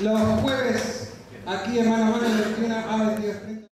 los jueves aquí en mano a mano de 21 a 22.